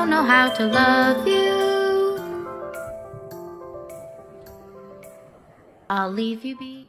Don't know how to love you. I'll leave you be.